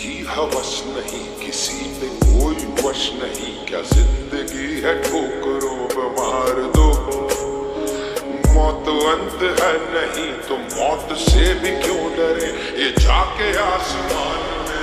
की हवस नहीं, किसी पे कोई वश नहीं। क्या ज़िंदगी है ठोकरो मार दो? मौत तो अंत है नहीं तो मौत से भी क्यों डरे? ये जाके आसमान